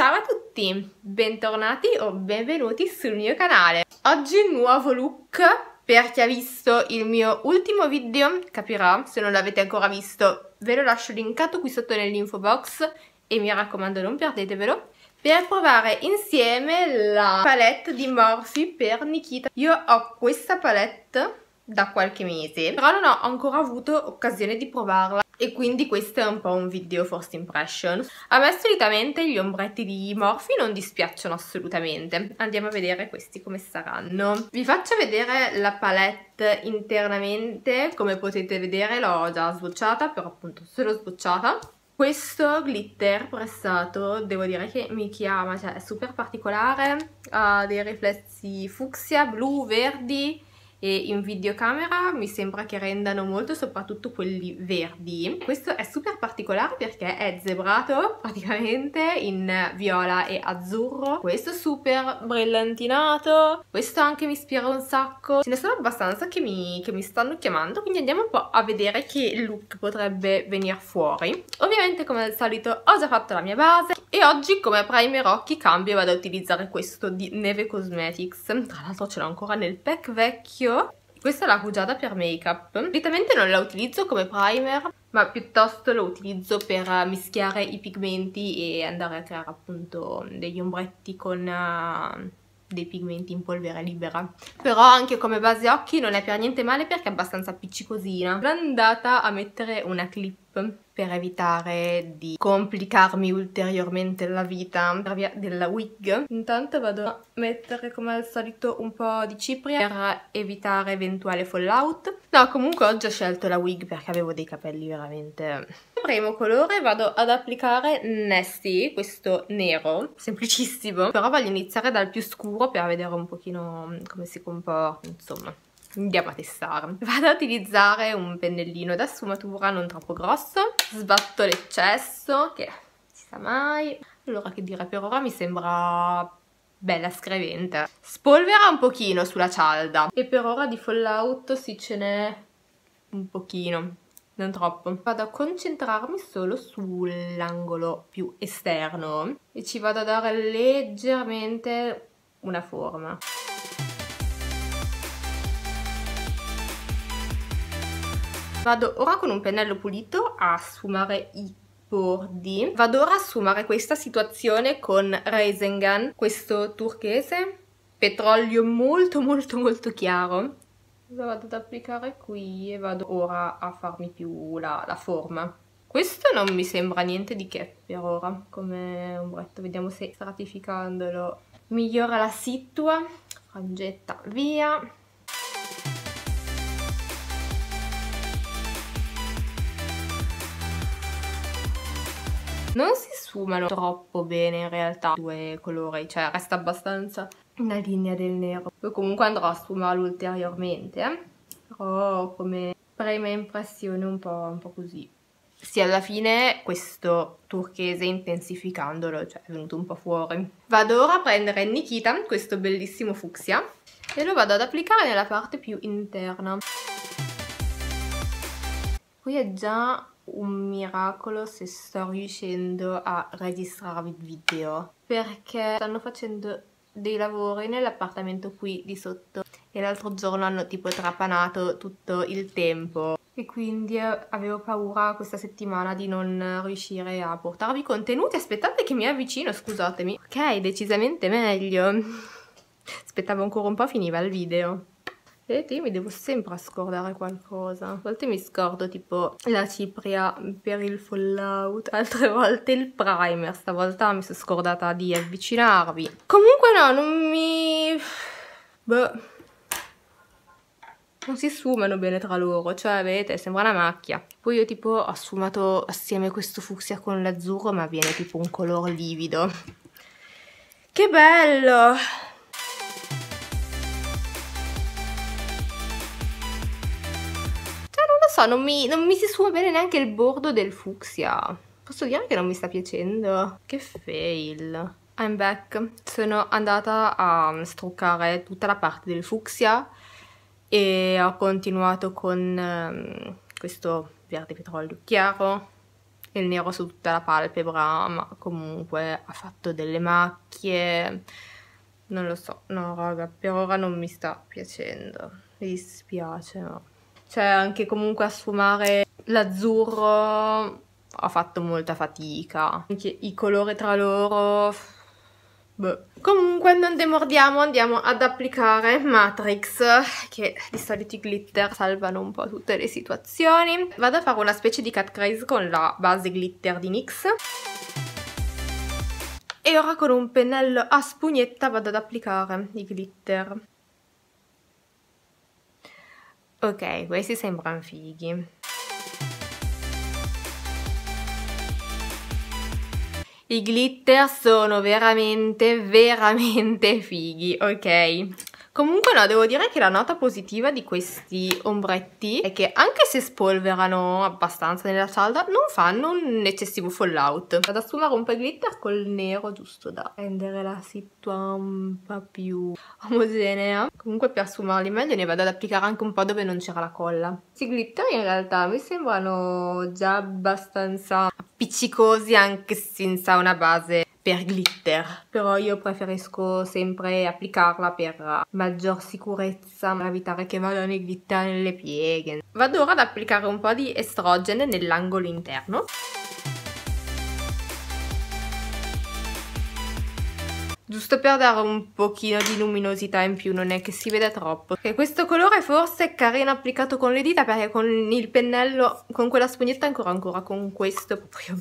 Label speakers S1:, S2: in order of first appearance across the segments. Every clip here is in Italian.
S1: Ciao a tutti, bentornati o benvenuti sul mio canale. Oggi nuovo look, per chi ha visto il mio ultimo video capirà, se non l'avete ancora visto ve lo lascio linkato qui sotto nell'info box e mi raccomando non perdetevelo per provare insieme la palette di Morphe per Nikita. Io ho questa palette da qualche mese, però non ho ancora avuto occasione di provarla e quindi questo è un po' un video first impression. A me solitamente gli ombretti di Morphe non dispiacciono assolutamente. Andiamo a vedere questi come saranno. Vi faccio vedere la palette internamente, come potete vedere l'ho già sbocciata, però appunto solo sbocciata. Questo glitter pressato devo dire che mi chiama, cioè è super particolare, ha dei riflessi fucsia, blu, verdi, e in videocamera mi sembra che rendano molto soprattutto quelli verdi. Questo è super particolare perché è zebrato praticamente in viola e azzurro. Questo super brillantinato, questo anche mi ispira un sacco. Ce ne sono abbastanza che mi, che mi stanno chiamando, quindi andiamo un po' a vedere che look potrebbe venire fuori. Ovviamente come al solito ho già fatto la mia base e oggi come primer occhi cambio e vado a utilizzare questo di Neve Cosmetics. Tra l'altro ce l'ho ancora nel pack vecchio. Questa è la rugiada per make up solitamente non la utilizzo come primer ma piuttosto lo utilizzo per mischiare i pigmenti e andare a creare appunto degli ombretti con uh, dei pigmenti in polvere libera. Però anche come base occhi non è per niente male perché è abbastanza appiccicosina sono andata a mettere una clip per evitare di complicarmi ulteriormente la vita per via della wig. Intanto vado a mettere come al solito un po' di cipria per evitare eventuale fallout. No, comunque ho scelto la wig perché avevo dei capelli veramente... Primo colore vado ad applicare Nasty, questo nero, semplicissimo, però voglio iniziare dal più scuro per vedere un pochino come si comporta, insomma andiamo a testare. Vado a utilizzare un pennellino da sfumatura non troppo grosso, sbatto l'eccesso, che si sa mai. Allora che dire, per ora mi sembra bella scrivente. Spolvera un pochino sulla cialda e per ora di fallout sì ce n'è un pochino, non troppo. Vado a concentrarmi solo sull'angolo più esterno e ci vado a dare leggermente una forma. Vado ora con un pennello pulito a sfumare i bordi. Vado ora a sfumare questa situazione con Raisin Gun, questo turchese, petrolio molto molto molto chiaro. Lo vado ad applicare qui e vado ora a farmi più la, la forma. Questo non mi sembra niente di che per ora come ombretto, vediamo se stratificandolo migliora la situa. Frangetta via. Non si sfumano troppo bene in realtà i due colori, cioè resta abbastanza una linea del nero. Poi comunque andrò a sfumarlo ulteriormente, eh? però come prima impressione un po', un po' così. Sì, alla fine questo turchese intensificandolo, cioè è venuto un po' fuori. Vado ora a prendere Nikita, questo bellissimo fucsia, e lo vado ad applicare nella parte più interna. Qui è già un miracolo se sto riuscendo a registrarvi il video. Perché stanno facendo dei lavori nell'appartamento qui di sotto e l'altro giorno hanno tipo trapanato tutto il tempo. E quindi avevo paura questa settimana di non riuscire a portarvi contenuti. Aspettate che mi avvicino scusatemi. Ok decisamente meglio. Aspettavo ancora un po' finiva il video Vedete, io mi devo sempre scordare qualcosa. A volte mi scordo tipo la cipria per il fallout, altre volte il primer. Stavolta mi sono scordata di avvicinarvi. Comunque no, non mi... Boh... Non si sfumano bene tra loro, cioè vedete, sembra una macchia. Poi io tipo ho sfumato assieme questo fucsia con l'azzurro, ma viene tipo un colore livido. Che bello! So, non mi, non mi si sfuma bene neanche il bordo del fucsia. Posso dire che non mi sta piacendo? Che fail. I'm back. Sono andata a struccare tutta la parte del fucsia e ho continuato con um, questo verde petrolio chiaro il nero su tutta la palpebra, ma comunque ha fatto delle macchie. Non lo so, no raga, per ora non mi sta piacendo. Mi dispiace, no. Cioè anche comunque a sfumare l'azzurro ho fatto molta fatica. Anche i colori tra loro... Beh. Comunque non demordiamo, andiamo ad applicare Matrix, che di solito i glitter salvano un po' tutte le situazioni. Vado a fare una specie di cut crease con la base glitter di NYX. E ora con un pennello a spugnetta vado ad applicare i glitter. Ok, questi sembrano fighi. I glitter sono veramente, veramente fighi, ok? Comunque no, devo dire che la nota positiva di questi ombretti è che anche se spolverano abbastanza nella cialda non fanno un eccessivo fallout. Vado a sfumare un po' glitter col nero giusto da rendere la po' più omogenea. Comunque per sfumarli meglio ne vado ad applicare anche un po' dove non c'era la colla. Questi glitter in realtà mi sembrano già abbastanza appiccicosi anche senza una base per glitter però io preferisco sempre applicarla per maggior sicurezza per evitare che vadano i glitter nelle pieghe vado ora ad applicare un po' di estrogene nell'angolo interno giusto per dare un pochino di luminosità in più, non è che si vede troppo. E questo colore forse è carino applicato con le dita perché con il pennello, con quella spugnetta ancora ancora con questo proprio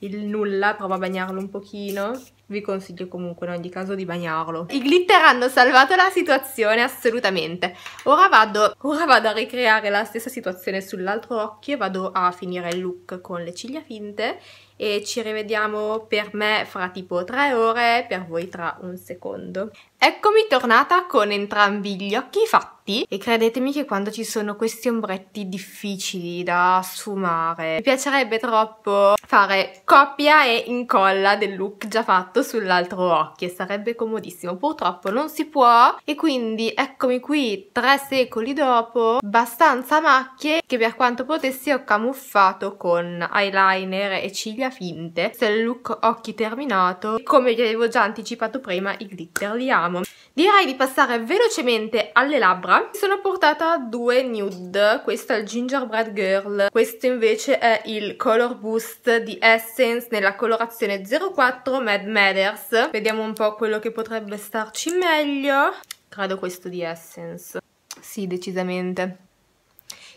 S1: il nulla, provo a bagnarlo un pochino. Vi consiglio comunque in ogni caso di bagnarlo. I glitter hanno salvato la situazione assolutamente. Ora vado, ora vado a ricreare la stessa situazione sull'altro occhio e vado a finire il look con le ciglia finte e ci rivediamo per me fra tipo tre ore, per voi tra un secondo. Eccomi tornata con entrambi gli occhi fatti e credetemi che quando ci sono questi ombretti difficili da sfumare mi piacerebbe troppo fare copia e incolla del look già fatto sull'altro occhio e sarebbe comodissimo purtroppo non si può e quindi eccomi qui tre secoli dopo abbastanza macchie che per quanto potessi ho camuffato con eyeliner e ciglia finte è il look occhi terminato come vi avevo già anticipato prima i glitter li amo. Direi di passare velocemente alle labbra. Mi sono portata due nude, questo è il Gingerbread Girl, questo invece è il Color Boost di Essence nella colorazione 04 Mad Matters. Vediamo un po' quello che potrebbe starci meglio. Credo questo di Essence. Sì, decisamente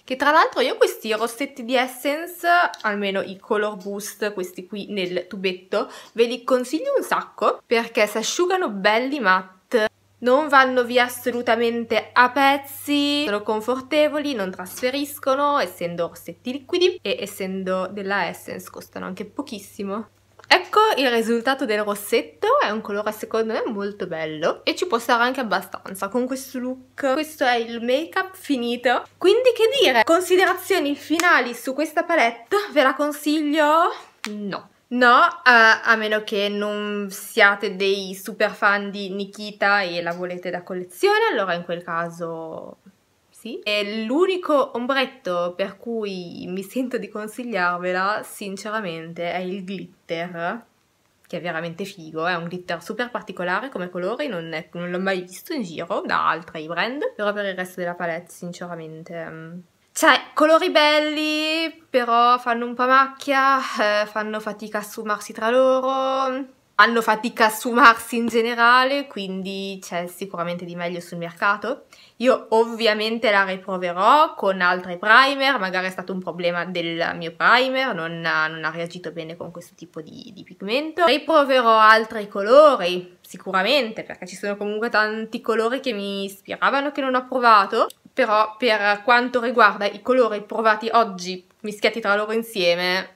S1: che tra l'altro io questi rossetti di Essence, almeno i Color Boost, questi qui nel tubetto, ve li consiglio un sacco perché si asciugano belli matte non vanno via assolutamente a pezzi, sono confortevoli, non trasferiscono, essendo rossetti liquidi e essendo della Essence costano anche pochissimo. Ecco il risultato del rossetto, è un colore secondo me molto bello e ci può stare anche abbastanza con questo look. Questo è il make up finito. Quindi che dire, considerazioni finali su questa palette, ve la consiglio? No. No, a, a, meno che non siate dei super fan di Nikita e la volete da collezione, allora in quel caso sì. E l'unico ombretto per cui mi sento di consigliarvela, sinceramente, è il glitter, che è veramente figo, è un glitter super particolare come colore, non, non l'ho mai visto in giro da altri brand, però per il resto della palette, sinceramente... Mm, cioè, colori belli, però fanno un po' macchia, eh, fanno fatica a sfumarsi tra loro, hanno fatica a sfumarsi in generale, quindi c'è sicuramente di meglio sul mercato. Io ovviamente la riproverò con altri primer, magari è stato un problema del mio primer, non ha, non ha reagito bene con questo tipo di, di pigmento. Riproverò altri colori, sicuramente, perché ci sono comunque tanti colori che mi ispiravano che non ho provato però per quanto riguarda i colori provati oggi mischiati tra loro insieme.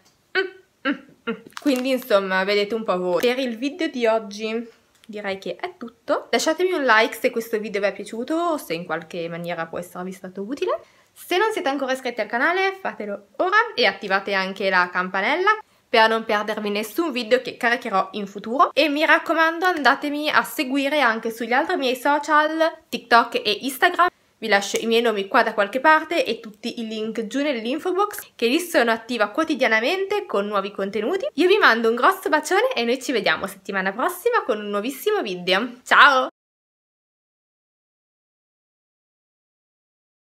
S1: Quindi insomma vedete un po' voi. Per il video di oggi direi che è tutto. Lasciatemi un like se questo video vi è piaciuto o se in qualche maniera può esservi stato utile. Se non siete ancora iscritti al canale fatelo ora e attivate anche la campanella per non perdermi nessun video che caricherò in futuro. E mi raccomando andatemi a seguire anche sugli altri miei social TikTok e Instagram vi lascio i miei nomi qua da qualche parte e tutti i link giù nell'info box che lì sono attiva quotidianamente con nuovi contenuti. Io vi mando un grosso bacione e noi ci vediamo settimana prossima con un nuovissimo video. Ciao!